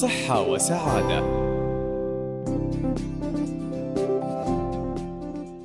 صحة وسعادة.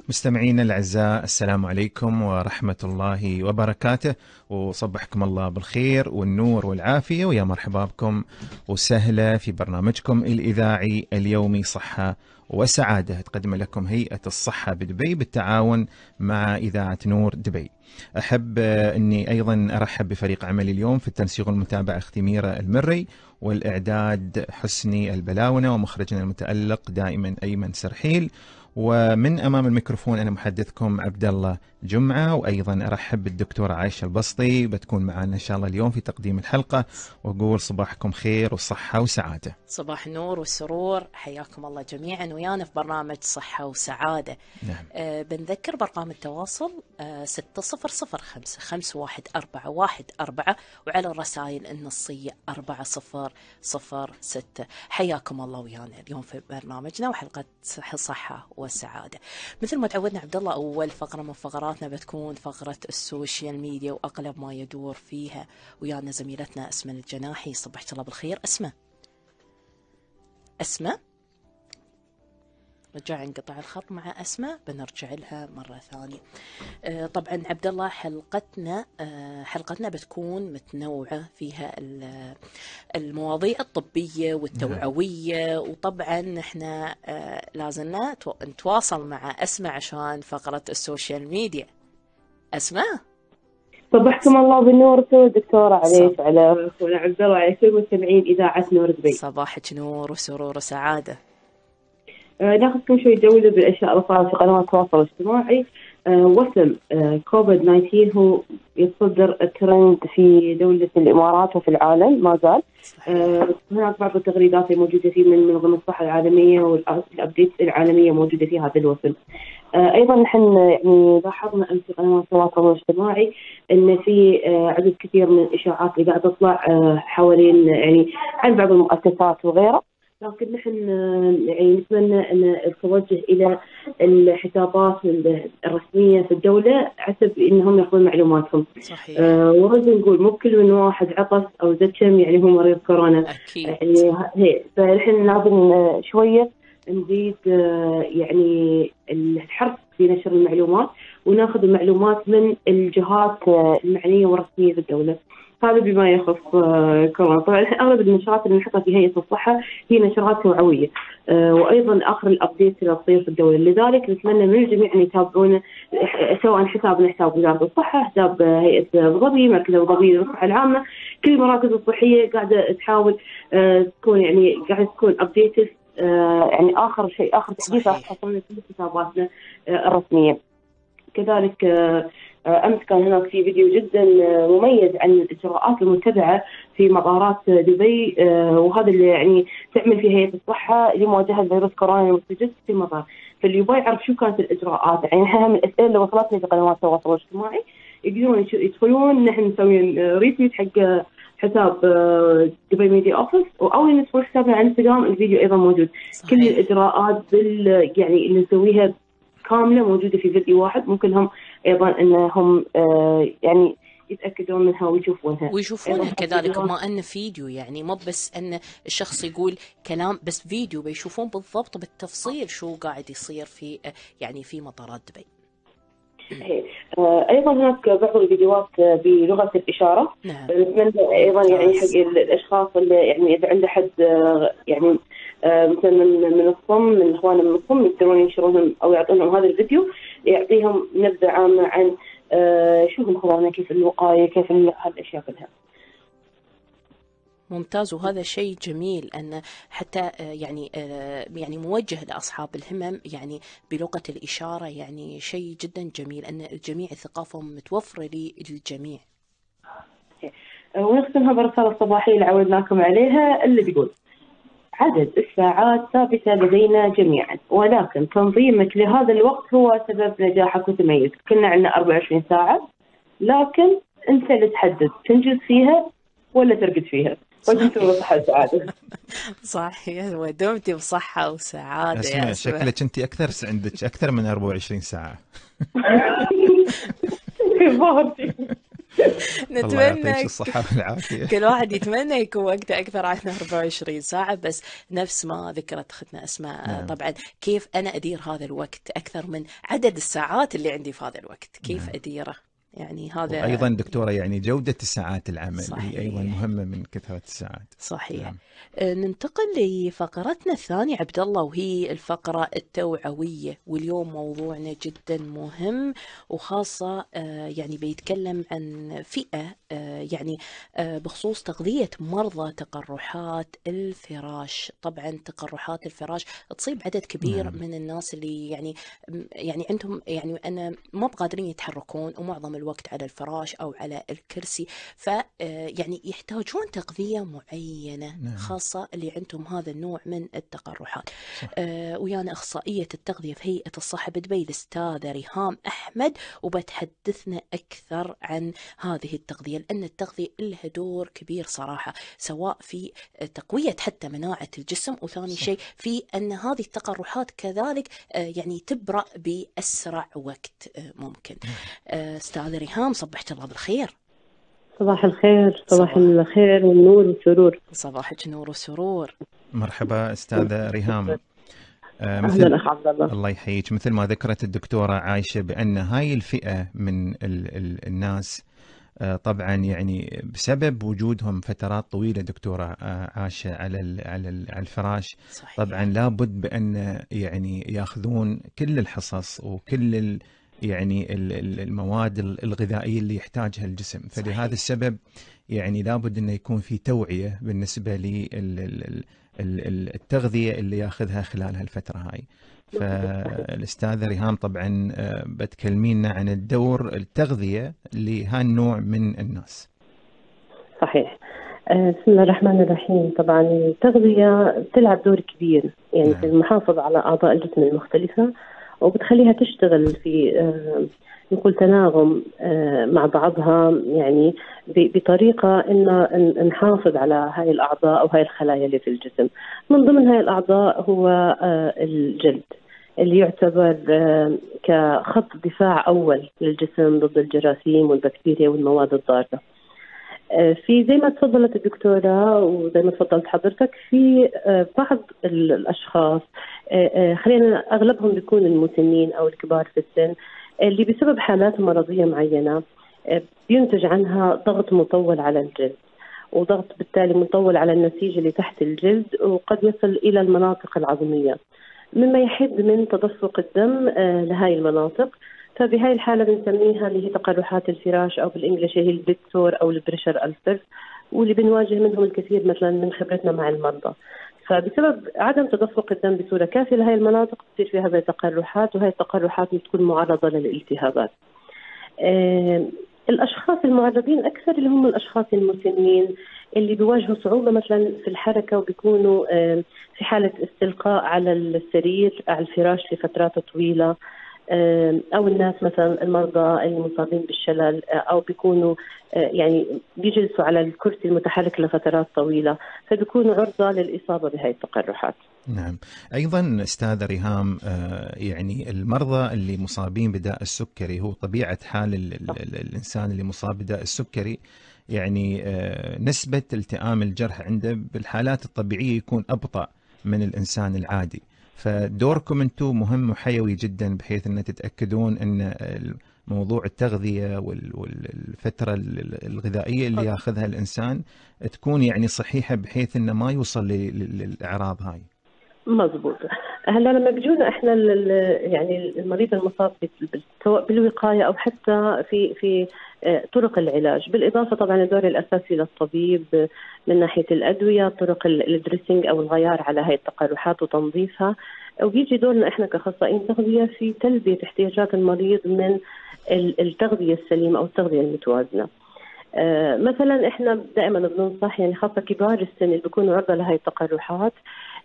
مستمعينا الأعزاء السلام عليكم ورحمة الله وبركاته. وصبحكم الله بالخير والنور والعافية. ويا مرحبا بكم وسهلا في برنامجكم الإذاعي اليومي صحة وسعادة. تقدم لكم هيئة الصحة بدبي بالتعاون مع إذاعة نور دبي. أحب إني أيضا أرحب بفريق عملي اليوم في التنسيق والمتابعه أختي ميره المري. والإعداد حسني البلاونة ومخرجنا المتألق دائما أيمن سرحيل. ومن أمام الميكروفون أنا محدثكم عبد الله جمعة وأيضا أرحب بالدكتورة عائشه البسطي بتكون معنا إن شاء الله اليوم في تقديم الحلقة وأقول صباحكم خير وصحة وسعادة. صباح النور والسرور حياكم الله جميعا ويانا في برنامج صحة وسعادة. نعم. آه بنذكر برقم التواصل آه 6005 51414 وعلى الرسائل النصية 4006 حياكم الله ويانا اليوم في برنامجنا وحلقة صحة والسعاده. مثل ما تعودنا عبد الله أول فقرة من فقراتنا بتكون فقرة السوشيال ميديا واغلب ما يدور فيها. ويانا زميلتنا أسماء الجناحي صبحت الله بالخير. أسماء. أسماء. رجع انقطع الخط مع أسماء بنرجع لها مرة ثانية. آه، طبعا عبد الله حلقتنا آه، حلقتنا بتكون متنوعة فيها ال- المواضيع الطبية والتوعوية وطبعا إحنا آه، لازلنا تو- نتواصل مع أسماء عشان فقرة ال social media. أسماء صبحكم الله بالنور والسرور دكتورة عليك أخونا عبد الله وعلى كل مستمعين إذاعة نور دبي. صباحك نور وسرور وسعادة. آه ناخذكم شوي جولة بالأشياء اللي صارت في قنوات التواصل الاجتماعي. وسم كوفيد 19 هو يتصدر الترند في دولة الإمارات وفي العالم ما زال. آه هناك بعض التغريدات الموجودة فيه من منظمة الصحة العالمية والأبديت العالمية موجودة في هذا الوسم. آه أيضا نحن يعني لاحظنا أمس في قنوات التواصل الاجتماعي إن في عدد كثير من الإشاعات اللي قاعدة تطلع حوالين يعني عن بعض المؤسسات وغيره لكن نحن آه، يعني نتمنى أن التوجه إلى الحسابات الرسمية في الدولة حسب إنهم يأخذون معلوماتهم. صحيح. آه ورد نقول مو كل من واحد عطس أو زكم يعني هو مريض كورونا. أكيد. يعني هي فنحن لازم شوية نزيد آه، يعني الحرص في نشر المعلومات وناخذ المعلومات من الجهات آه، المعنية والرسمية في الدولة. هذا بما يخص آه، كورونا، طبعا أغلب النشرات اللي نحطها في هيئة الصحة هي نشرات توعوية آه، وأيضا آخر الأبديت اللي تصير في الدولة، لذلك نتمنى من الجميع أن يتابعونا آه، سواء حسابنا حساب وزارة الصحة، حساب هيئة ابو ظبي، مركز ابو ظبي للصحة العامة، كل المراكز الصحية قاعدة تحاول تكون يعني قاعدة تكون أبديتد يعني آخر شيء آخر تحديث راح صحيح. تحصلون في حساباتنا الرسمية. كذلك أمس كان هناك في فيديو جدا آه، مميز عن الإجراءات المتبعة في مطارات آه، دبي آه، وهذا اللي يعني تعمل فيه هيئة الصحة لمواجهة فيروس كورونا المستجد في المطار. فاللي يبغى يعرف شو كانت الإجراءات يعني إحنا من الأسئلة اللي وصلتني في قنوات التواصل الاجتماعي يقدرون يدخلون نحن نسوي آه، retweet حق آه، حساب آه، Dubai Media Office أو يدخل حسابنا على إنستغرام الفيديو أيضا موجود كل صحيح. الإجراءات بال يعني اللي نسويها كاملة موجودة في فيديو واحد ممكن هم أيضا إنهم آه يعني يتأكدون منها ويشوفونها ويشوفونها كذلك. ما أن فيديو يعني مو بس أن الشخص يقول كلام بس فيديو بيشوفون بالضبط بالتفصيل شو قاعد يصير في يعني في مطارات دبي. آه أيضا هناك بعض الفيديوهات آه، بلغة الإشارة نعم نتمنى أيضا يعني. حق ال- الأشخاص اللي يعني إذا عنده حد آه، يعني آه، مثلا من من الصم من اخواننا من الصم يقدرون ينشرونهم أو يعطونهم هذا الفيديو يعطيهم نبذة عامة عن آه، شو المخبرنا كيف الوقاية كيف ال- هالأشياء كلها. ممتاز وهذا شيء جميل أن حتى آه، يعني آه، يعني موجه لأصحاب الهمم يعني بلغة الإشارة يعني شيء جدا جميل أن الجميع ثقافهم متوفرة للجميع. ونختمها بالرسالة الصباحية اللي عودناكم عليها اللي بيقول عدد الساعات ثابتة لدينا جميعا. ولكن تنظيمك لهذا الوقت هو سبب نجاحك وتميزك. كنا عندنا 24 ساعة لكن أنت اللي تحدد تنجز فيها ولا ترقد فيها. ودمتم بصحة وسعادة. صحيح. ودمتي بصحة وسعادة أسمع شكلك أنت أكثر عندك أكثر من 24 ساعة. ظاهرتي الله يعطيك نتمنى الصحة والعافية كل واحد يتمنى يكون وقته أكثر عن 24 ساعة بس نفس ما ذكرت أختنا أسماء نعم. طبعا كيف أنا أدير هذا الوقت أكثر من عدد الساعات اللي عندي في هذا الوقت كيف نعم. أديره يعني هذا وأيضا دكتورة يعني جودة الساعات العمل صحيح. هي أيضا مهمة من كثرة الساعات صحيح نعم. آه، ننتقل لفقرتنا الثانية عبد الله وهي الفقرة التوعوية واليوم موضوعنا جدا مهم وخاصة آه، يعني بيتكلم عن فئة آه، يعني بخصوص تغذية مرضى تقرحات الفراش طبعا تقرحات الفراش تصيب عدد كبير نعم. من الناس اللي يعني يعني عندهم يعني أنا ما بقادرين يتحركون ومعظم الوقت على الفراش أو على الكرسي ف آه، يعني يحتاجون تغذية معينة نعم. خاصة اللي عندهم هذا النوع من التقرحات. آه ويانا أخصائية التغذية في هيئة الصحة بدبي الأستاذة ريهام أحمد وبتحدثنا أكثر عن هذه التغذية لأن التغذية لها دور كبير صراحة سواء في تقوية حتى مناعة الجسم وثاني. شيء في أن هذه التقرحات كذلك آه يعني تبرأ بأسرع وقت آه ممكن آه أستاذة ريهام صبحت الله بالخير. صباح الخير صباح صباح. الخير والنور والسرور. صباحك نور وسرور مرحبا استاذه ريهام. آه، أهلا مثل اخ عبد الله الله يحييك. مثل ما ذكرت الدكتورة عايشة بأن هاي الفئة من ال ال الناس آه، طبعا يعني بسبب وجودهم فترات طويلة دكتورة آه، عاشه على ال على ال على الفراش صحيح. طبعا لابد بأن يعني يأخذون كل الحصص وكل ال يعني ال- ال- المواد ال- الغذائية اللي يحتاجها الجسم. صحيح. فلهذا السبب يعني لابد إنه يكون في توعية بالنسبة للتغذيه اللي يأخذها خلال هالفترة هاي. فالأستاذة ريهام طبعا آه، بتكلمينا عن الدور التغذية لهالنوع من الناس. صحيح. آه، بسم الله الرحمن الرحيم. طبعا التغذية بتلعب دور كبير يعني نعم. في المحافظة على أعضاء الجسم المختلفة. وبتخليها تشتغل في آه، نقول تناغم آه، مع بعضها يعني بطريقة إن نحافظ على هاي الأعضاء أو هاي الخلايا اللي في الجسم. من ضمن هاي الأعضاء هو آه، الجلد اللي يعتبر كخط دفاع أول للجسم ضد الجراثيم والبكتيريا والمواد الضارة. في زي ما تفضلت الدكتورة وزي ما تفضلت حضرتك في آه، بعض ال- الأشخاص آه، آه، خلينا أغلبهم بيكون المسنين أو الكبار في السن اللي بسبب حالات مرضية معينة آه، بينتج عنها ضغط مطول على الجلد وضغط بالتالي مطول على النسيج اللي تحت الجلد وقد يصل إلى المناطق العظمية. مما يحد من تدفق الدم آه، لهذه المناطق. فبهاي الحالة بنسميها اللي هي تقرحات الفراش أو بالإنجليزي هي ال bed sore أو ال pressure ulcer واللي بنواجه منهم الكثير مثلا من خبرتنا مع المرضى. فبسبب عدم تدفق الدم بصورة كافية لهي المناطق بتصير فيها هذه التقرحات وهي التقرحات بتكون معرضة للالتهابات. الأشخاص المعرضين أكثر اللي هم الأشخاص المسنين اللي بيواجهوا صعوبة مثلا في الحركة وبيكونوا في حالة استلقاء على السرير على الفراش لفترات طويلة. أو الناس مثلا المرضى المصابين بالشلل آه، أو بيكونوا آه، يعني بيجلسوا على الكرسي المتحرك لفترات طويلة فبيكونوا عرضة للإصابة بهذه التقرحات. نعم. أيضا استاذه ريهام آه، يعني المرضى اللي مصابين بداء السكري هو طبيعة حال ال ال ال الإنسان اللي مصاب بداء السكري يعني نسبة التئام الجرح عنده بالحالات الطبيعية يكون أبطأ من الإنسان العادي. فدوركم أنتم مهم وحيوي جدا بحيث إن تتأكدون إن موضوع التغذية وال- والفترة ال- الغذائية اللي ياخذها الإنسان تكون يعني صحيحة بحيث إنه ما يوصل للاعراض هاي. مضبوط هلا لما بيجونا إحنا يعني المريض المصاب سواء بالوقاية أو حتى في في آه، طرق العلاج. بالإضافة طبعا الدور الأساسي للطبيب آه، من ناحية الأدوية طرق ال- الدريسنج أو الغيار على هاي التقرحات وتنظيفها. وبيجي دورنا إحنا كأخصائيين تغذية في تلبية احتياجات المريض من ال- التغذية السليمة أو التغذية المتوازنة. مثلا إحنا دائما بننصح يعني خاصة كبار السن اللي بيكونوا عرضة لهي التقرحات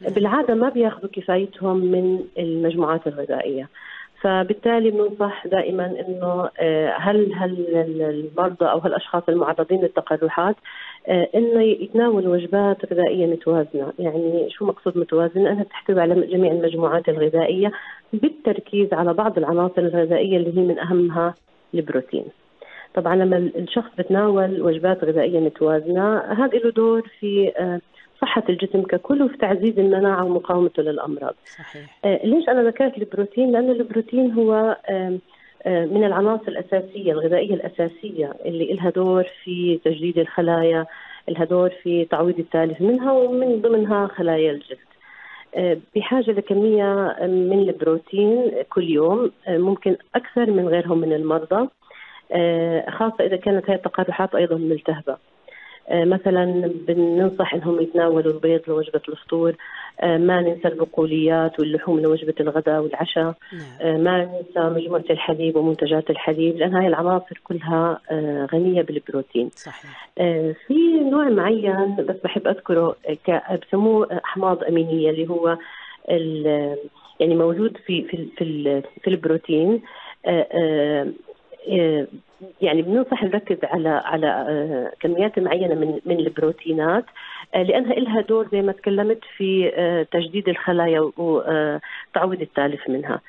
بالعادة ما بياخذوا كفايتهم من المجموعات الغذائية فبالتالي بننصح دائما إنه آه، هل هل المرضى أو هالأشخاص المعرضين للتقرحات آه، إنه يتناولوا وجبات غذائية متوازنة، يعني شو مقصود متوازنه؟ أنها تحتوي على جميع المجموعات الغذائية بالتركيز على بعض العناصر الغذائية اللي هي من أهمها البروتين. طبعا لما الشخص بتناول وجبات غذائية متوازنة هذا له دور في آه، صحة الجسم ككل وفي تعزيز المناعة ومقاومته للأمراض صحيح. آه ليش أنا ذكرت البروتين؟ لأن البروتين هو آه من العناصر الأساسية الغذائية الأساسية اللي لها دور في تجديد الخلايا لها دور في تعويض التالف منها ومن ضمنها خلايا الجلد بحاجة لكمية من البروتين كل يوم ممكن أكثر من غيرهم من المرضى خاصة إذا كانت هذه التقرحات أيضا ملتهبة. آه، مثلا بننصح إنهم يتناولوا البيض لوجبة الفطور. آه، ما ننسى البقوليات واللحوم لوجبة الغداء والعشاء. نعم. ما ننسى مجموعة الحليب ومنتجات الحليب لأن هاي العناصر كلها غنية بالبروتين. صحيح. في نوع معين بس بحب أذكره بسموه أحماض أمينية اللي هو يعني موجود في في في, في البروتين. آه، يعني بننصح نركز على على آه، كميات معينة من من البروتينات آه، لأنها لها دور زي ما تكلمت في تجديد الخلايا وتعويض التالف منها.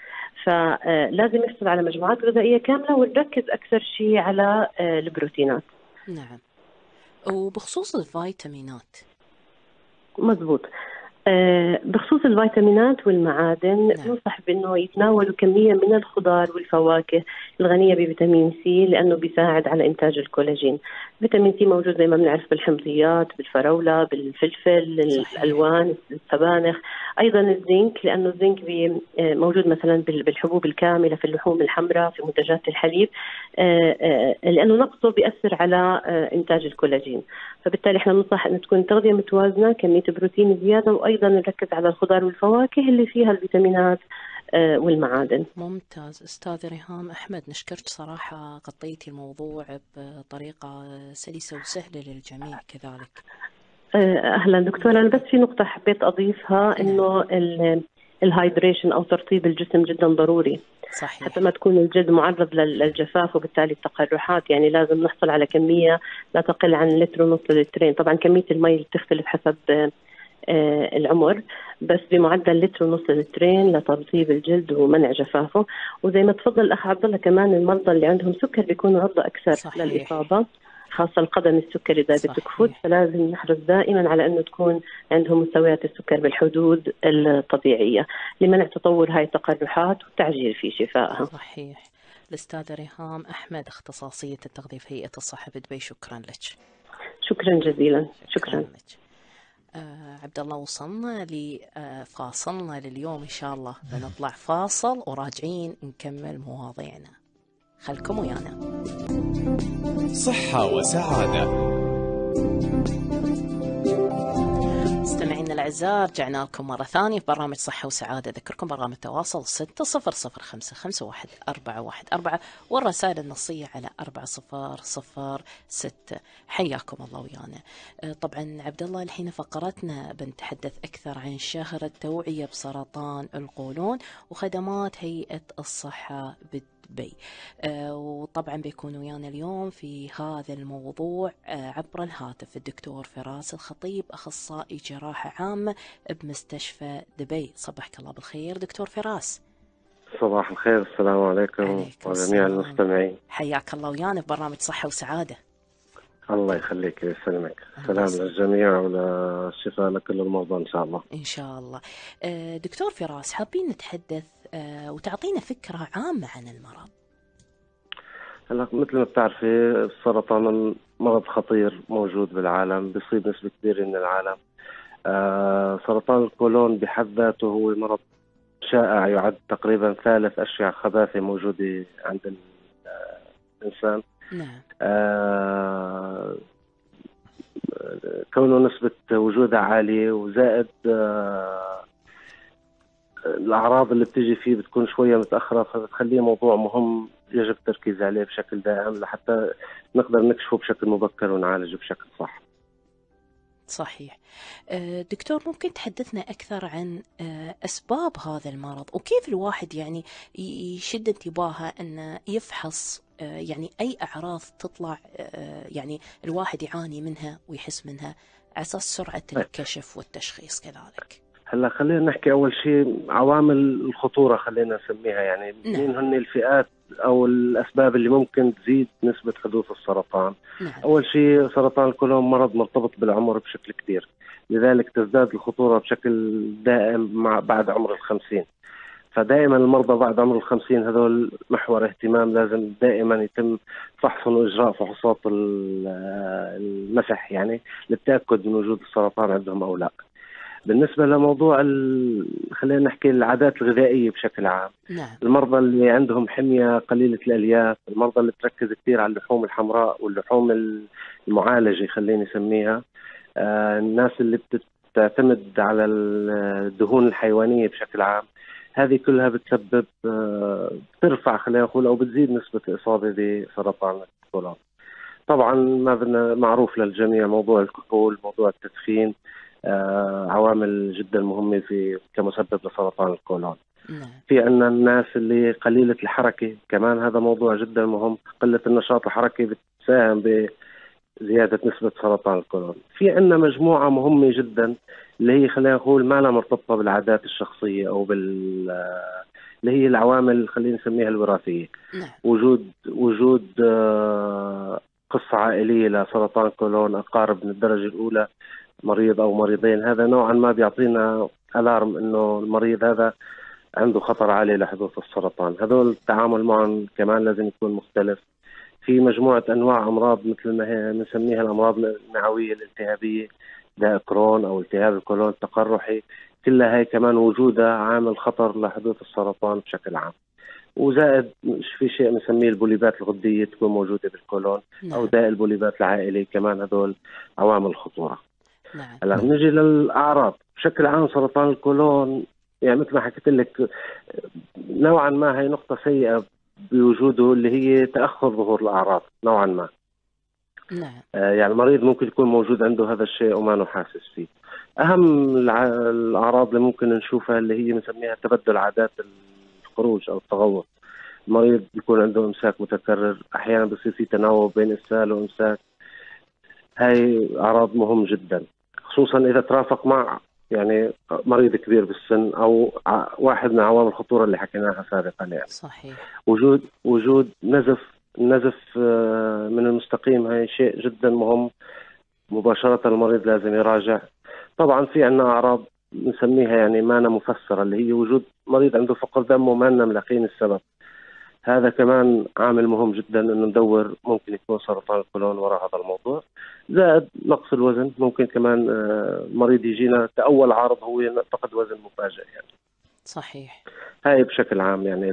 فلازم نحصل على مجموعات غذائية كاملة ونركز أكثر شيء على البروتينات. نعم. وبخصوص الفيتامينات مضبوط آه، بخصوص الفيتامينات والمعادن نعم. ننصح بأنه يتناولوا كمية من الخضار والفواكه الغنية بفيتامين سي لأنه بيساعد على إنتاج الكولاجين. فيتامين سي موجود زي ما بنعرف بالحمضيات، بالفراولة، بالفلفل، صحيح. الألوان، السبانخ، أيضا الزنك لأنه الزنك آه، موجود مثلا بالحبوب الكاملة في اللحوم الحمراء في منتجات الحليب آه، لأنه نقصه بيأثر على إنتاج الكولاجين. فبالتالي إحنا بننصح إن تكون التغذيه متوازنة، كمية بروتين زيادة وأيضا نركز على الخضار والفواكه اللي فيها الفيتامينات آه، والمعادن. ممتاز. أستاذ ريهام أحمد نشكرك صراحة غطيتي الموضوع بطريقة سلسة وسهلة للجميع كذلك. آه، أهلا دكتورة. أنا بس في نقطة حبيت أضيفها إنه ال hydration أو ترطيب الجسم جدا ضروري. صحيح. حتى ما تكون الجلد معرض للجفاف وبالتالي التقرحات يعني لازم نحصل على كمية لا تقل عن لتر ونص لترين. طبعا كمية المي تختلف حسب العمر بس بمعدل لتر ونص لترين لترطيب الجلد ومنع جفافه. وزي ما تفضل الأخ عبد الله كمان المرضى اللي عندهم سكر بيكونوا عرضة أكثر صحيح. للإصابة خاصة القدم السكري إذا بتكفت فلازم نحرص دائما على أنه تكون عندهم مستويات السكر بالحدود الطبيعية لمنع تطور هاي التقرحات والتعجيل في شفائها. صحيح. الأستاذة ريهام أحمد اختصاصية التغذية في هيئة الصحة بدبي شكرا لك. شكرا جزيلا. شكرا, شكرا. لك. آه عبد الله وصلنا لفاصلنا لليوم إن شاء الله بنطلع فاصل وراجعين نكمل مواضيعنا. خلكم ويانا. صحة وسعادة. الأعزاء رجعنا لكم مرة ثانية في برنامج صحة وسعادة. أذكركم برنامج التواصل 600551 والرسائل النصية على 4006 حياكم الله ويانا. آه، طبعا عبد الله الحين فقرتنا بنتحدث أكثر عن شهر التوعية بسرطان القولون وخدمات هيئة الصحة دبي آه وطبعا بيكون ويانا اليوم في هذا الموضوع آه عبر الهاتف. الدكتور فراس الخطيب أخصائي جراحة عامة بمستشفى دبي. صبحك الله بالخير. دكتور فراس. صباح الخير. السلام عليكم وجميع المستمعين. حياك الله ويانا في برنامج صحة وسعادة. الله يخليك ويسلمك. سلام للجميع والشفاء لكل المرضى إن شاء الله. إن شاء الله. آه، دكتور فراس حابين نتحدث وتعطينا فكرة عامة عن المرض. هلا مثل ما بتعرفي السرطان مرض خطير موجود بالعالم بيصيب نسبة كبيرة من العالم. آه سرطان الكولون بحد ذاته هو مرض شائع يعد تقريبا ثالث اشيع خباثة موجودة عند الإنسان. نعم. آه كونه نسبة وجودها عالية وزائد آه الأعراض اللي بتيجي فيه بتكون شوية متأخرة فبتخليه موضوع مهم يجب التركيز عليه بشكل دائم لحتى نقدر نكشفه بشكل مبكر ونعالجه بشكل صح. صحيح. آه، دكتور ممكن تحدثنا أكثر عن آه، أسباب هذا المرض وكيف الواحد يعني يشد انتباهه أنه يفحص آه، يعني أي أعراض تطلع يعني الواحد يعاني منها ويحس منها على أساس سرعة الكشف والتشخيص كذلك. هلا خلينا نحكي أول شيء عوامل الخطورة خلينا نسميها يعني نعم. مين هن الفئات أو الأسباب اللي ممكن تزيد نسبة حدوث السرطان نعم. أول شيء سرطان الكولون مرض مرتبط بالعمر بشكل كبير لذلك تزداد الخطورة بشكل دائم مع بعد عمر الخمسين فدائما المرضى بعد عمر الخمسين هذول محور اهتمام لازم دائما يتم فحصهم وإجراء فحوصات المسح يعني للتأكد من وجود السرطان عندهم أو لا. بالنسبة لموضوع ال... خلينا نحكي العادات الغذائية بشكل عام. نعم. المرضى اللي عندهم حمية قليلة الألياف المرضى اللي بتركز كثير على اللحوم الحمراء واللحوم المعالجة خليني أسميها. آه الناس اللي بتعتمد على الدهون الحيوانية بشكل عام. هذه كلها بتسبب آه بترفع خلينا نقول أو بتزيد نسبة الاصابه بسرطان الكولون طبعا ما بدنا معروف للجميع موضوع الكحول موضوع التدخين. عوامل جدا مهمة في كمسبب لسرطان الكولون نعم. في عندنا الناس اللي قليلة الحركة كمان هذا موضوع جدا مهم قلة النشاط الحركي بتساهم بزيادة نسبة سرطان الكولون في عندنا مجموعة مهمة جدا اللي هي خلينا نقول ما لها مرتبطة بالعادات الشخصية أو بال اللي هي العوامل خلينا نسميها الوراثية نعم. وجود وجود آه، قصة عائلية لسرطان الكولون أقارب من الدرجة الأولى مريض أو مريضين. هذا نوعا ما بيعطينا ألارم إنه المريض هذا عنده خطر عالي لحدوث السرطان. هذول التعامل معهم كمان لازم يكون مختلف. في مجموعة أنواع أمراض مثل ما هي بنسميها الأمراض المعوية الالتهابية داء كرون أو التهاب الكولون التقرحي. كلها هي كمان وجودها عامل خطر لحدوث السرطان بشكل عام. وزائد في شيء بنسميه البوليبات الغدية تكون موجودة بالكولون أو نعم. داء البوليبات العائلي. كمان هذول عوامل خطورة. نعم. هلا نجي للأعراض. بشكل عام سرطان الكولون يعني مثل ما حكيت لك نوعا ما هي نقطة سيئة بوجوده اللي هي تأخر ظهور الأعراض نوعا ما. نعم. آه يعني المريض ممكن يكون موجود عنده هذا الشيء وما حاسس فيه. أهم الأعراض اللي ممكن نشوفها اللي هي بنسميها تبدل عادات الخروج أو التغوط. المريض بيكون عنده إمساك متكرر أحيانا بصير في تناوب بين إسهال وإمساك. هاي أعراض مهم جدا. خصوصا إذا ترافق مع يعني مريض كبير بالسن أو واحد من عوامل الخطورة اللي حكيناها سابقا يعني. صحيح. وجود وجود نزف النزف آه، من المستقيم هي شيء جدا مهم. مباشرة المريض لازم يراجع. طبعا في عندنا أعراض نسميها يعني مانا مفسرة اللي هي وجود مريض عنده فقر دم وما ملاقين السبب. هذا كمان عامل مهم جدا إنه ندور ممكن يكون سرطان القولون وراء هذا الموضوع زائد نقص الوزن ممكن كمان آه، مريض يجينا كاول عارض هو فقد وزن مفاجئ يعني صحيح هاي بشكل عام يعني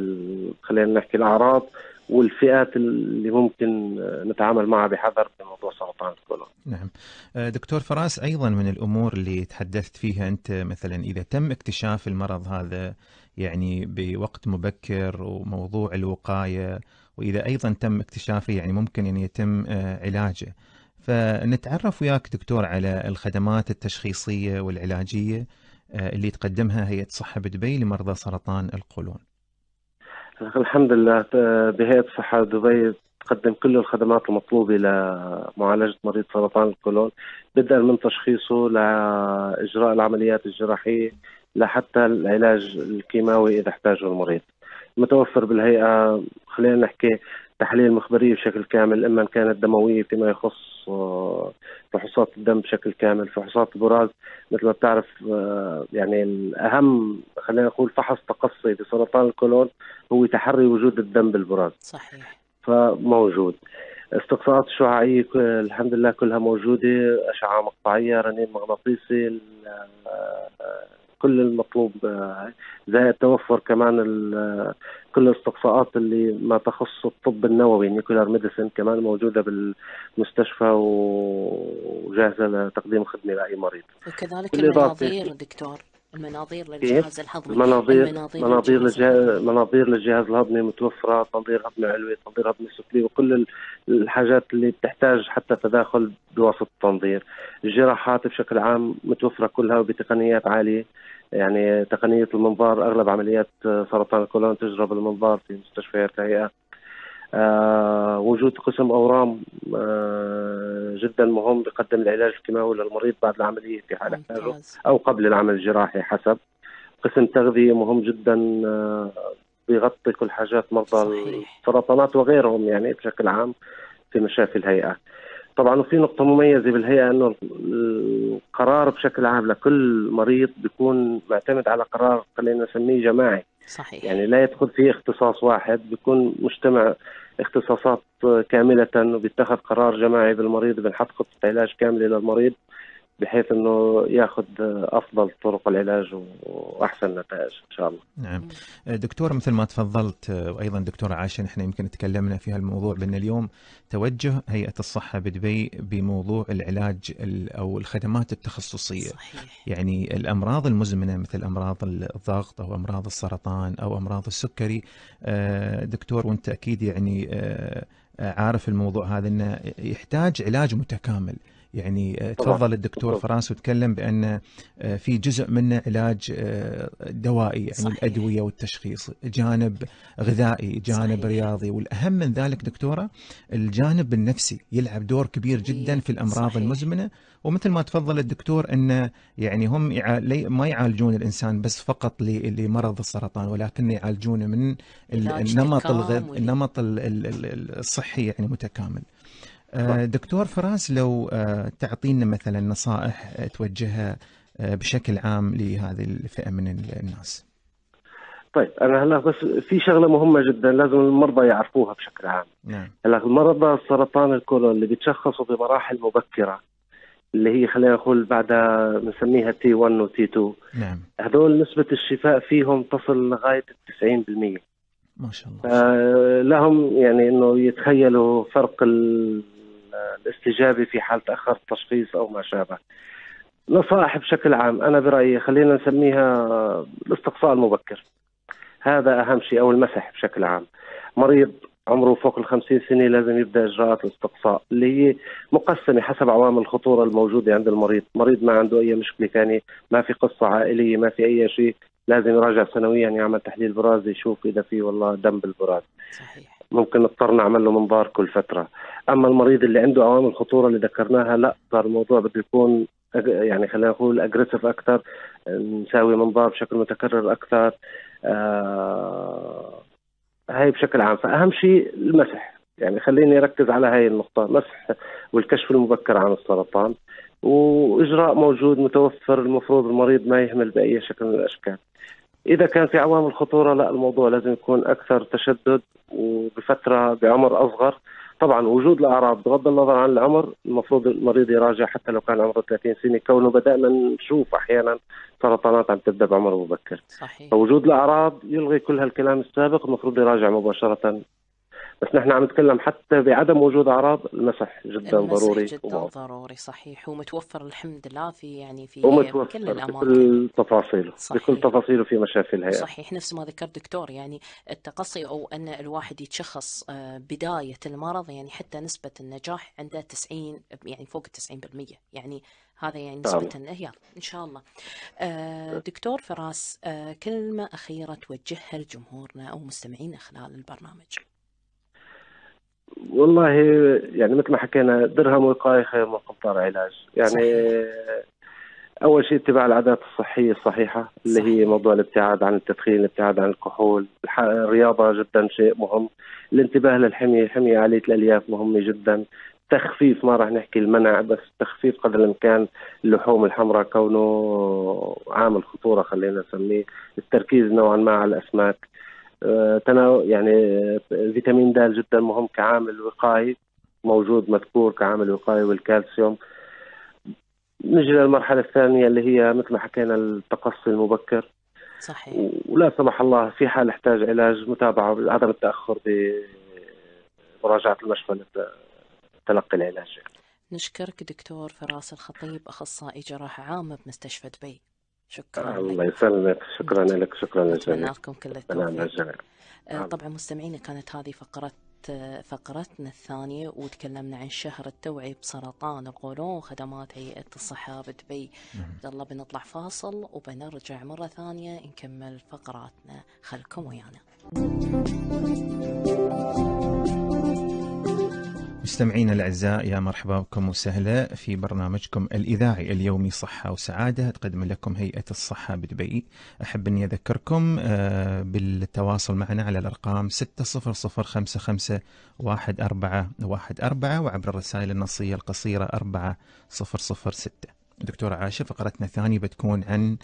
خلينا نحكي الأعراض والفئات اللي ممكن نتعامل معها بحذر في موضوع سرطان الكولون. نعم. آه، دكتور فراس أيضا من الأمور اللي تحدثت فيها أنت مثلا إذا تم اكتشاف المرض هذا يعني بوقت مبكر وموضوع الوقاية وإذا أيضا تم اكتشافه يعني ممكن يعني يتم آه، علاجه. فنتعرف وياك دكتور على الخدمات التشخيصية والعلاجية آه، اللي تقدمها هيئة صحة بدبي لمرضى سرطان القولون. الحمد لله بهيئة صحة دبي تقدم كل الخدمات المطلوبة لمعالجة مريض سرطان القولون بدءا من تشخيصه لإجراء العمليات الجراحية لحتى العلاج الكيماوي إذا احتاجه المريض. متوفر بالهيئة خلينا نحكي تحليل مخبرية بشكل كامل إما كانت دموية فيما يخص آه، فحوصات الدم بشكل كامل فحوصات البراز. مثل ما بتعرف آه، يعني الأهم خلينا نقول فحص تقصي بسرطان الكولون هو تحري وجود الدم بالبراز. صحيح. فموجود. استقصاءات الشعاعية الحمد لله كلها موجودة. أشعة مقطعية رنين مغناطيسي كل المطلوب زائد توفر كمان كل الاستقصاءات اللي ما تخص الطب النووي ال nuclear medicine كمان موجودة بالمستشفى وجاهزة لتقديم خدمة لأي مريض. وكذلك المناظير دكتور. المناظير؟ للجهاز الهضمي مناظير المناظير مناظير للجهاز مناظير للجهاز الهضمي متوفرة تنظير هضمي علوي تنظير هضمي سفلي وكل ال- الحاجات اللي بتحتاج حتى تداخل بواسطة التنظير. الجراحات بشكل عام متوفرة كلها بتقنيات عالية. يعني تقنية المنظار أغلب عمليات سرطان الكولون تجرى بالمنظار في مستشفيات الهيئة. وجود قسم أورام آه جدا مهم بقدم العلاج الكيماوي للمريض بعد العملية في حال احتاجه أو قبل العمل الجراحي حسب. قسم تغذية مهم جدا آه، بيغطي كل حاجات مرضى. السرطانات وغيرهم يعني بشكل عام في مشافي الهيئة. طبعا وفي نقطة مميزة بالهيئة إنه القرار بشكل عام لكل مريض بيكون معتمد على قرار خلينا نسميه جماعي صحيح. يعني لا يدخل فيه اختصاص واحد بيكون مجتمع اختصاصات كاملة وبيتخذ قرار جماعي بالمريض بنحط خطة علاج كاملة للمريض. بحيث إنه ياخذ أفضل طرق العلاج وأحسن نتائج إن شاء الله. نعم. دكتور مثل ما تفضلت وأيضا دكتور عاشن إحنا يمكن تكلمنا في هالموضوع بأن اليوم توجه هيئة الصحة بدبي بموضوع العلاج ال- أو الخدمات التخصصية. صحيح. يعني الأمراض المزمنة مثل أمراض الضغط أو أمراض السرطان أو أمراض السكري آه، دكتور وأنت أكيد يعني آه، آه، عارف الموضوع هذا إنه يحتاج علاج متكامل. يعني آه، طبعاً. تفضل الدكتور بالضبط. فراس وتكلم بأن آه، في جزء منه علاج آه، دوائي يعني صحيح. الأدوية والتشخيص جانب غذائي جانب صحيح. رياضي والأهم من ذلك دكتورة الجانب النفسي يلعب دور كبير جدا في الأمراض صحيح. المزمنة ومثل ما تفضل الدكتور انه يعني هم ما يعالجون الإنسان بس فقط. لمرض السرطان ولكن يعالجونه من النمط. النمط ال- ال- ال- الصحي يعني متكامل. آه،. دكتور فراس لو آه، تعطينا مثلا نصائح آه، توجهها بشكل عام لهذه الفئة من ال- الناس. طيب أنا هلا بس في شغلة مهمة جدا لازم المرضى يعرفوها بشكل عام. نعم هلا مرضى سرطان الكولون اللي بيتشخصوا بمراحل مبكرة اللي هي خلينا نقول بعدها بنسميها تي 1 وتي 2 نعم هذول نسبة الشفاء فيهم تصل لغاية 90% ما شاء الله. لهم يعني إنه يتخيلوا فرق ال- الاستجابة في حال تاخر التشخيص أو ما شابه. نصائح بشكل عام أنا برأيي خلينا نسميها الاستقصاء المبكر. هذا أهم شيء أو المسح بشكل عام. مريض عمره فوق ال 50 سنة لازم يبدأ إجراءات الاستقصاء اللي هي مقسمة حسب عوامل الخطورة الموجودة عند المريض، مريض ما عنده أي مشكلة ثانية، ما في قصة عائلية، ما في أي شيء، لازم يراجع سنويا يعمل تحليل براز يشوف إذا في والله دم بالبراز. صحيح ممكن نضطر نعمل له منظار كل فترة. أما المريض اللي عنده عوامل الخطوره اللي ذكرناها لا صار الموضوع بده يكون يعني خلينا نقول اجريسيف أكثر نساوي منظار بشكل متكرر أكثر آه هاي بشكل عام. فأهم شيء المسح. يعني خليني أركز على هاي النقطة. مسح والكشف المبكر عن السرطان وإجراء موجود متوفر المفروض المريض ما يهمل بأي شكل من الأشكال. إذا كان في عوامل خطورة لا الموضوع لازم يكون أكثر تشدد وبفترة بعمر أصغر. طبعا وجود الأعراض بغض النظر عن العمر المفروض المريض يراجع حتى لو كان عمره 30 سنة. كونه بدأنا نشوف أحيانا سرطانات عم تبدأ بعمر مبكر. صحيح. فوجود الأعراض يلغي كل هالكلام السابق المفروض يراجع مباشرة بس نحن عم نتكلم حتى بعدم وجود أعراض المسح جدا المسح ضروري جدا وموضوع. ضروري صحيح ومتوفر الحمد لله في يعني في ومتوفر كل الأماكن بكل تفاصيله صحيح. بكل تفاصيله في مشافي الهيئة صحيح نفس ما ذكر دكتور يعني التقصي أو أن الواحد يتشخص آه، بداية المرض يعني حتى نسبة النجاح عنده 90 يعني فوق ال 90% يعني هذا يعني. نسبة هي إن شاء الله. آه، دكتور فراس آه، كلمة أخيرة توجهها لجمهورنا أو مستمعينا خلال البرنامج. والله يعني مثل ما حكينا درهم وقاية خير من قنطار علاج. يعني صحيح. أول شيء اتباع العادات الصحية الصحيحة اللي هي صحيح. موضوع الابتعاد عن التدخين الابتعاد عن الكحول. الرياضة جدا شيء مهم. الانتباه للحمية الحمية عالية الألياف مهمة جدا. تخفيف ما راح نحكي المنع بس تخفيف قدر الإمكان اللحوم الحمراء كونه عامل خطورة خلينا نسميه. التركيز نوعا ما على الأسماك. آه، يعني آه، فيتامين د جدا مهم كعامل وقائي موجود مذكور كعامل وقائي والكالسيوم نجي للمرحلة الثانية اللي هي مثل ما حكينا التقصي المبكر صحيح. ولا سمح الله في حال احتاج علاج متابعة عدم التأخر بمراجعة المشفى لتلقي العلاج نشكرك دكتور فراس الخطيب أخصائي جراحة عامة بمستشفى دبي. شكرا الله لك. يسلمك. شكرا لك. شكرا للجميع لكم كل التوفيق. آه، نعم. طبعا مستمعينا كانت هذه فقرة آه، فقرتنا الثانية وتكلمنا عن شهر التوعية بسرطان القولون وخدمات هيئة الصحة بدبي. عبد الله بنطلع فاصل وبنرجع مرة ثانية نكمل فقراتنا. خلكم ويانا. مستمعينا الأعزاء يا مرحبا بكم وسهلا في برنامجكم الإذاعي اليومي صحة وسعادة تقدم لكم هيئة الصحة بدبي. أحب أني أذكركم آه، بالتواصل معنا على الأرقام 60055 1414 وعبر الرسائل النصية القصيرة 4006. دكتورة عاشر فقرتنا الثانية بتكون عن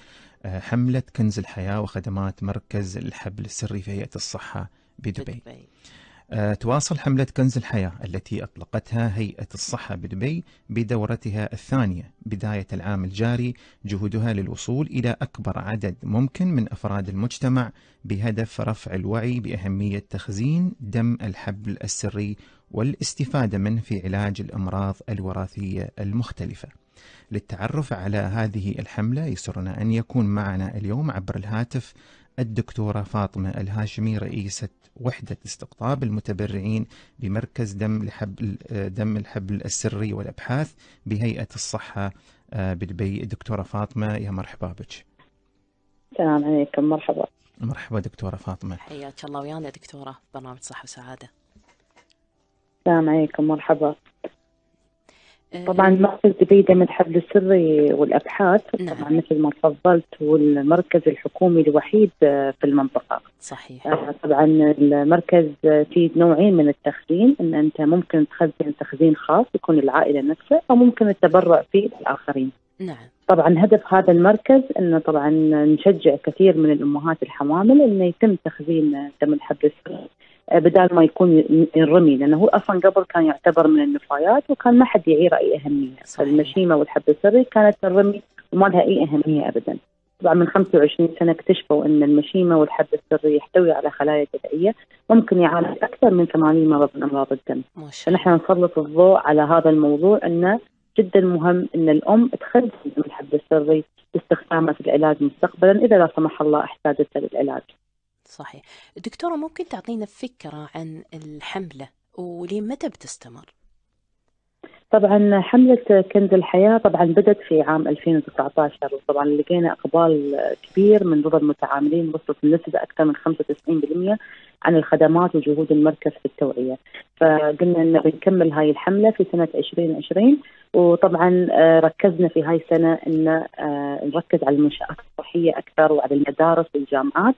آه، حملة كنز الحياة وخدمات مركز الحبل السري في هيئة الصحة بدبي. بدبي تواصل حملة كنز الحياة التي أطلقتها هيئة الصحة بدبي بدورتها الثانية بداية العام الجاري جهودها للوصول إلى أكبر عدد ممكن من أفراد المجتمع بهدف رفع الوعي بأهمية تخزين دم الحبل السري والاستفادة منه في علاج الأمراض الوراثية المختلفة. للتعرف على هذه الحملة يسرنا أن يكون معنا اليوم عبر الهاتف الدكتورة فاطمة الهاشمي رئيسة وحدة استقطاب المتبرعين بمركز دم الحبل دم الحبل السري والأبحاث بهيئة الصحة آه، بدبي دكتورة فاطمة يا مرحبا بك. السلام عليكم مرحبا. مرحبا دكتورة فاطمة. حياك الله ويانا دكتورة برنامج صحة وسعادة. السلام عليكم مرحبا. طبعا مركز دبي دم الحبل السري والأبحاث. نعم. طبعا مثل ما تفضلت هو المركز الحكومي الوحيد آه، في المنطقة. صحيح. آه، طبعا المركز فيه نوعين من التخزين إن أنت ممكن تخزن تخزين خاص يكون العائلة نفسها أو ممكن التبرع فيه للاخرين نعم. طبعا هدف هذا المركز إنه طبعا نشجع كثير من الأمهات الحوامل إنه يتم تخزين دم الحبل السري. آه، بدال ما يكون ينرمي لأنه هو أصلا قبل كان يعتبر من النفايات وكان ما حد يعيره أي أهمية صحيح. المشيمه والحبل السري كانت تنرمي وما لها أي أهمية ابدا طبعا من 25 سنة اكتشفوا إن المشيمة والحبل السري يحتوي على خلايا جذعية ممكن يعالج أكثر من 80 مرض من أمراض الدم فنحن نسلط الضوء على هذا الموضوع انه جدا مهم إن الأم تخزن الحبل السري لاستخدامه في العلاج مستقبلا إذا لا سمح الله احتاجت للعلاج. صحيح. دكتورة ممكن تعطينا فكرة عن الحملة ولمتى بتستمر؟ طبعا حملة كنز الحياة طبعا بدت في عام 2019 وطبعا لقينا إقبال كبير من رضا المتعاملين وصلت النسبة أكثر من 95% عن الخدمات وجهود المركز في التوعية. فقلنا ان بنكمل هاي الحملة في سنة 2020 وطبعا آه، ركزنا في هاي السنة ان آه، نركز على المنشآت الصحية أكثر وعلى المدارس والجامعات.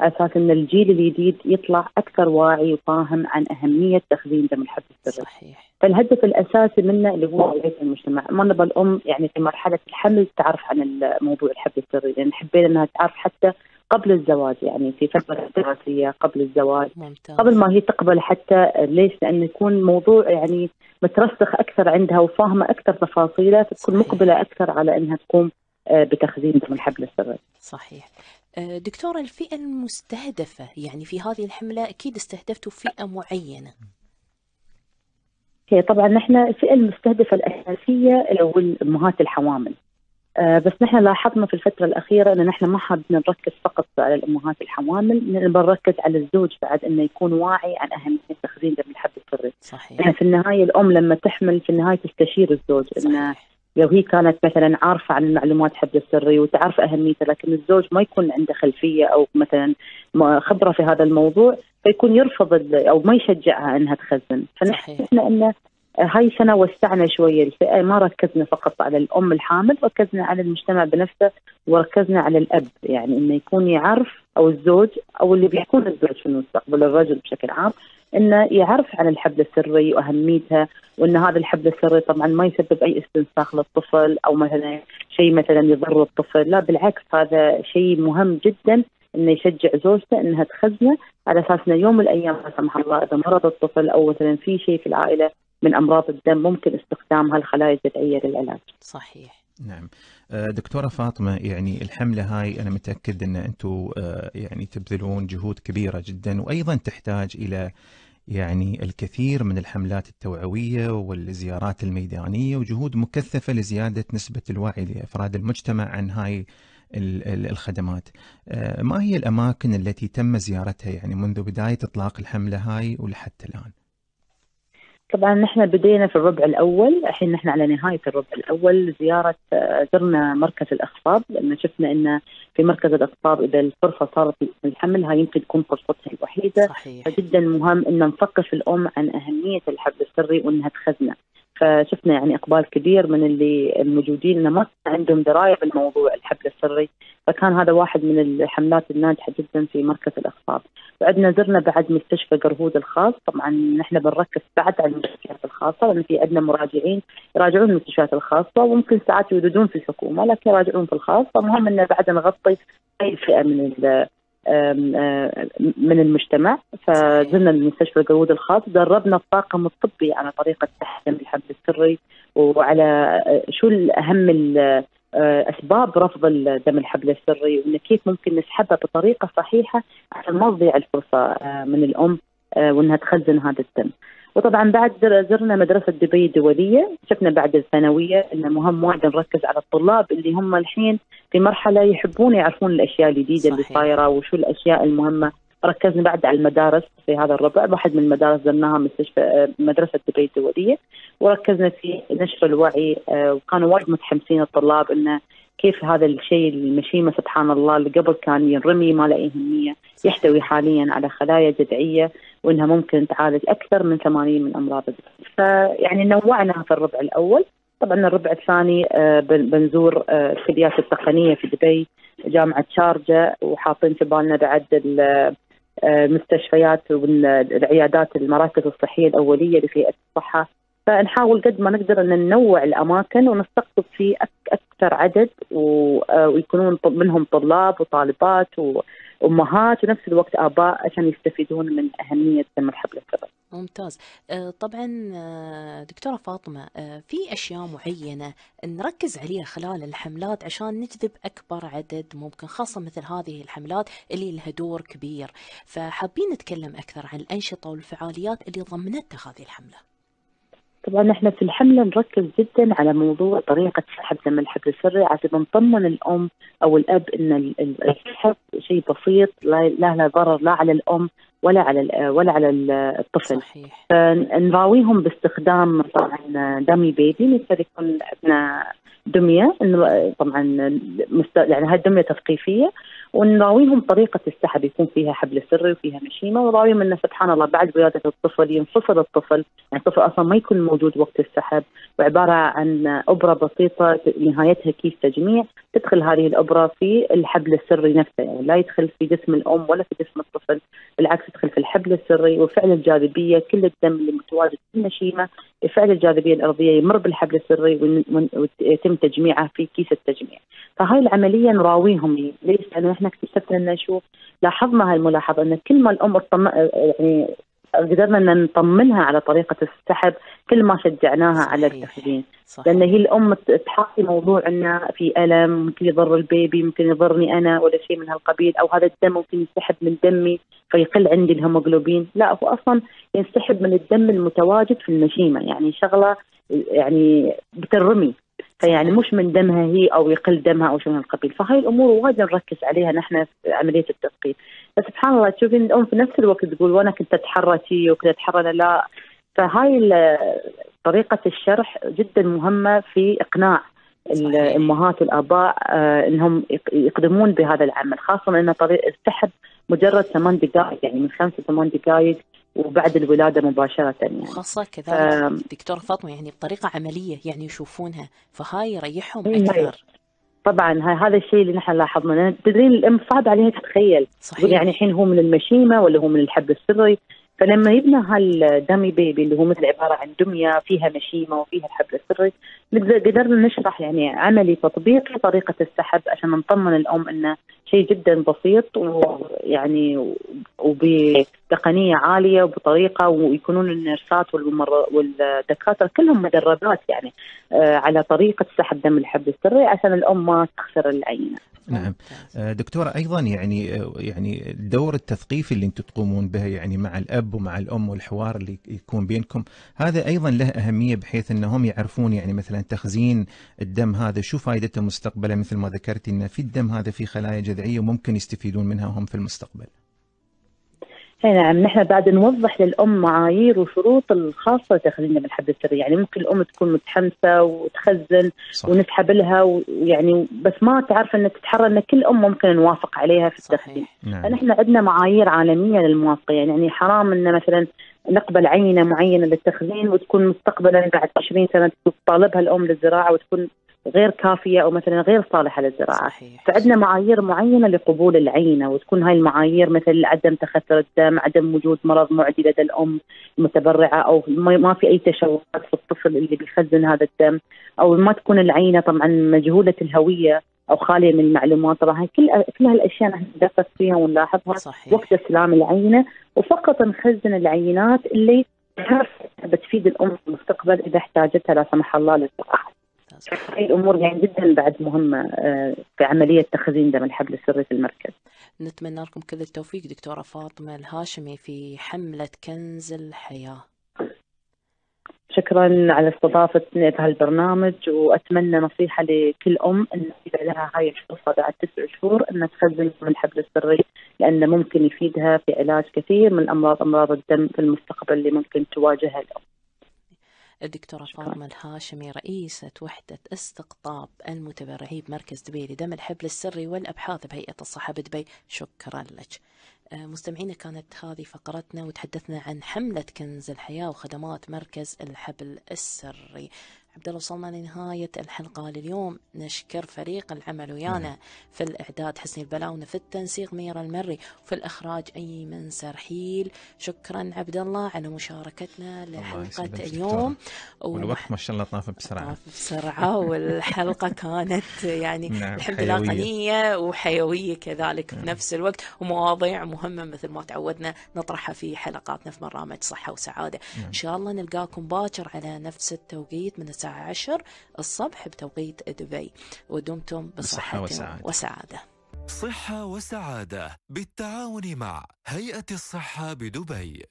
أساس إن الجيل الجديد يطلع أكثر واعي وفاهم عن أهمية تخزين دم الحبل السري. صحيح فالهدف الأساسي منه اللي هو توعيه المجتمع، ما نبغى الأم يعني في مرحلة الحمل تعرف عن موضوع الحبل السري لأن حبينا إنها تعرف حتى قبل الزواج يعني في فترة الدراسيه قبل الزواج ممتاز قبل ما هي تقبل حتى ليش؟ لأن يكون موضوع يعني مترسخ أكثر عندها وفاهمة أكثر تفاصيله فتكون صحيح. مقبلة أكثر على إنها تقوم آه، بتخزين دم الحبل السري. صحيح دكتورة الفئة المستهدفة يعني في هذه الحملة أكيد استهدفتوا فئة معينة هي طبعا نحن الفئة المستهدفة الأساسية اللي هو الامهات الحوامل. آه بس نحن لاحظنا في الفترة الأخيرة ان نحن ما حابين نركز فقط على الامهات الحوامل، نبغى نركز على الزوج بعد إنه يكون واعي عن أهمية تخزين دم الحبل السري. صحيح يعني في النهاية الأم لما تحمل في النهاية تستشير الزوج صحيح لو هي كانت مثلا عارفة عن المعلومات حبل السري وتعرف اهميته لكن الزوج ما يكون عنده خلفية أو مثلا خبرة في هذا الموضوع فيكون يرفض أو ما يشجعها إنها تخزن. فنحن انه هاي السنة وسعنا شوية الفئة ما ركزنا فقط على الأم الحامل ركزنا على المجتمع بنفسه وركزنا على الأب. يعني إنه يكون يعرف أو الزوج أو اللي بيكون الزوج في المستقبل الرجل بشكل عام إنه يعرف عن الحبل السري وأهميتها وإن هذا الحبل السري طبعا ما يسبب أي استنساخ للطفل أو مثلا شيء مثلا يضر الطفل لا بالعكس هذا شيء مهم جدا إنه يشجع زوجته إنها تخزنه على أساس إنه يوم من الأيام لا سمح الله إذا مرض الطفل أو مثلا في شيء في العائلة من أمراض الدم ممكن استخدام هالخلايا الجذعية للعلاج. صحيح نعم. آه، دكتورة فاطمة يعني الحملة هاي أنا متأكد أن أنتم آه، يعني تبذلون جهود كبيرة جدا وأيضا تحتاج إلى يعني الكثير من الحملات التوعوية والزيارات الميدانية وجهود مكثفة لزيادة نسبة الوعي لأفراد المجتمع عن هاي ال- ال- الخدمات. آه، ما هي الأماكن التي تم زيارتها يعني منذ بداية إطلاق الحملة هاي ولحتى الآن؟ طبعا نحن بدينا في الربع الأول الحين نحن على نهاية الربع الأول زيارة آه، زرنا مركز الاخصاب لأن شفنا إن في مركز الاخصاب إذا الفرصة صارت الحمل هاي يمكن تكون فرصتها الوحيدة. صحيح. فجدا مهم ان نثقف الأم عن أهمية الحبل السري وإنها تخزنه. فشفنا يعني إقبال كبير من اللي الموجودين إنه ما عندهم دراية بالموضوع الحبل السري. فكان هذا واحد من الحملات الناجحة جدا في مركز الاخصاب وعندنا زرنا بعد مستشفى قرهود الخاص. طبعا نحن بنركز بعد على المستشفيات الخاصة لأن في عندنا مراجعين يراجعون المستشفيات الخاصة وممكن ساعات يوجدون في الحكومة لكن يراجعون في الخاص. فمهم ان بعد نغطي هاي الفئه من من المجتمع. فزرنا المستشفى القرود الخاص دربنا الطاقم الطبي على طريقة تحكم الحبل السري وعلى شو اهم ال- آه، أسباب رفض دم الحبل السري وإن كيف ممكن نسحبها بطريقة صحيحة عشان ما تضيع الفرصة آه، من الأم آه، وإنها تخزن هذا الدم. وطبعا بعد زر- زرنا مدرسة دبي الدولية شفنا بعد الثانوية انه مهم وايد نركز على الطلاب اللي هم الحين في مرحلة يحبون يعرفون الأشياء الجديدة اللي. صايرة وشو الأشياء المهمة ركزنا بعد على المدارس في هذا الربع. واحد من المدارس زرناها مستشفى آه، مدرسة دبي الدولية. وركزنا في نشر الوعي آه، وكانوا وايد متحمسين الطلاب انه كيف هذا الشيء المشيمه سبحان الله اللي قبل كان ينرمي ما له اهميه يحتوي حاليا على خلايا جذعية وإنها ممكن تعالج أكثر من 80 من أمراض الجسم. فيعني نوعنا في الربع الأول. طبعا الربع الثاني آه، بن- بنزور الكليات التقنية في دبي جامعة شارجة وحاطين في بالنا بعد المستشفيات والعيادات المراكز الصحية الأولية لفئه الصحة. فنحاول قد ما نقدر أن ننوع الأماكن ونستقطب في أكثر عدد آه، ويكونون منهم طلاب وطالبات وامهات ونفس الوقت آباء عشان يستفيدون من أهمية دم الحبل السري. ممتاز. آه، طبعا آه، دكتورة فاطمة آه، في أشياء معينة نركز عليها خلال الحملات عشان نجذب أكبر عدد ممكن خاصة مثل هذه الحملات اللي لها دور كبير. فحابين نتكلم أكثر عن الأنشطة والفعاليات اللي ضمنتها هذه الحملة. طبعا إحنا في الحملة نركز جدا على موضوع طريقة سحب دم الحبل السري. عشان نطمن الأم أو الأب إن ال- ال- السحب شيء بسيط لا له ضرر لا على الأم ولا على ولا على ال- الطفل. صحيح. فنراويهم باستخدام طبعا دمي بيبي مثل يكون عندنا دمية طبعا. يعني هاي الدمية تثقيفية ونراويهم طريقة السحب يكون فيها حبل سري وفيها مشيمه ونراويهم إنه سبحان الله بعد ولاده الطفل ينفصل الطفل يعني الطفل أصلا ما يكون موجود وقت السحب وعبارة عن أبرة بسيطة نهايتها كيس تجميع تدخل هذه الأبرة في الحبل السري نفسه يعني لا يدخل في جسم الأم ولا في جسم الطفل بالعكس يدخل في الحبل السري وفعل الجاذبية كل الدم اللي متواجد في المشيمه بفعل الجاذبية الأرضية يمر بالحبل السري ويتم تجميعه في كيس التجميع. فهاي العملية نراويهم. ليش؟ لأن إحنا اكتشفنا ان شو لاحظنا هاي الملاحظة إن كل ما الام اطم- يعني قدرنا إن نطمنها على طريقة السحب كل ما شجعناها على صحيح. التخزين. صحيح. لأن هي الأم تحاكي موضوع إنه في ألم ممكن يضر البيبي ممكن يضرني أنا ولا شيء من هالقبيل أو هذا الدم ممكن ينسحب من دمي فيقل عندي الهيموغلوبين. لا هو أصلا ينسحب من الدم المتواجد في المشيمه يعني شغلة يعني بترمي. فيعني مش من دمها هي أو يقل دمها أو شيء من القبيل. فهاي الأمور وايد نركز عليها نحن في عملية التثقيف. فسبحان الله تشوفين الأم في نفس الوقت تقول وأنا كنت أتحرى وكنت أتحرى لا. فهاي طريقة الشرح جدا مهمة في إقناع. الأمهات والآباء آه، إنهم يق- يقدمون بهذا العمل خاصة إن طريق السحب مجرد ثمان دقائق يعني من خمس ثمان دقائق وبعد الولادة مباشرة يعني. وخاصة كذلك. آم. دكتورة فاطمة يعني بطريقة عملية يعني يشوفونها فهاي يريحهم إيه، هاي. أكثر. طبعا هذا الشيء اللي نحن لاحظناه تدرين الام صعب عليها تتخيل صحيح. يعني الحين هو من المشيمة ولا هو من الحب السري. فلما يبنى هالدمي بيبي اللي هو مثل عبارة عن دمية فيها مشيمة وفيها الحبل السري قدرنا نشرح يعني عملي تطبيقي طريقة السحب عشان نطمن الأم إنه شيء جدا بسيط ويعني وبتقنية عالية وبطريقة ويكونون النيرسات والدكاترة كلهم مدربات يعني آه على طريقة سحب دم الحبل السري عشان الأم ما تخسر العينة. نعم. آه، دكتورة أيضا يعني آه، يعني الدور التثقيفي اللي أنتم تقومون به يعني مع الأب ومع الأم والحوار اللي يكون بينكم هذا أيضا له أهمية بحيث أنهم يعرفون يعني مثلا تخزين الدم هذا شو فائدته مستقبلا مثل ما ذكرت أن في الدم هذا في خلايا جذعية وممكن يستفيدون منها هم في المستقبل اي نعم نحن بعد نوضح للأم معايير وشروط الخاصة لتخزين الحبل السري يعني ممكن الأم تكون متحمسة وتخزن صح. ونسحب لها ويعني بس ما تعرف إنك تتحرى إن كل أم ممكن نوافق عليها في التخزين. نعم. فنحن عندنا معايير عالمية للموافقة. يعني, يعني حرام إن مثلا نقبل عينة معينة للتخزين وتكون مستقبلا بعد 20 سنة تطالبها الأم للزراعة وتكون غير كافية أو مثلا غير صالحة للزراعة. صحيح. فعندنا معايير معينة لقبول العينة وتكون هاي المعايير مثل عدم تخثر الدم، عدم وجود مرض معدي لدى الأم المتبرعة أو ما في أي تشوهات في الطفل اللي بيخزن هذا الدم أو ما تكون العينة طبعا مجهولة الهوية أو خالية من المعلومات. طبعا هاي كل كل هالأشياء نحن ندقق فيها ونلاحظها صحيح. وقت استلام العينة وفقط نخزن العينات اللي بتفيد الأم في المستقبل إذا احتاجتها لا سمح الله للزراعة. ممتاز. هاي الأمور يعني جدا بعد مهمة آه، في عملية تخزين دم الحبل السري في المركز. نتمنى لكم كل التوفيق دكتورة فاطمة الهاشمي في حملة كنز الحياة شكرا على استضافتني في هالبرنامج وأتمنى نصيحة لكل أم إن إذا لها هاي الفرصة بعد تسع شهور ان تخزن من الحبل السري لأنه ممكن يفيدها في علاج كثير من أمراض أمراض الدم في المستقبل اللي ممكن تواجهها الأم. الدكتورة فاطمة الهاشمي رئيسة وحدة استقطاب المتبرعين بمركز دبي لدم الحبل السري والأبحاث بهيئة الصحة بدبي. شكرا لك. آه، مستمعينا كانت هذه فقرتنا وتحدثنا عن حملة كنز الحياة وخدمات مركز الحبل السري. عبد الله وصلنا لنهاية الحلقة لليوم. نشكر فريق العمل ويانا في الإعداد حسني البلاونة في التنسيق ميرا المري وفي الإخراج أيمن سرحيل. شكرا عبد الله على مشاركتنا لحلقة اليوم. والوقت ما شاء الله طاف بسرعة. طاف بسرعة والحلقة كانت يعني نعم، الحمد لله. غنية وحيوية كذلك في نفس الوقت. ومواضيع مهمة مثل ما تعودنا نطرحها في حلقاتنا في برنامج صحة وسعادة. نعم. إن شاء الله نلقاكم باكر على نفس التوقيت من الساعة 10 الصبح بتوقيت دبي. ودمتم بصحة والسعادة. وسعادة. صحة وسعادة بالتعاون مع هيئة الصحة بدبي.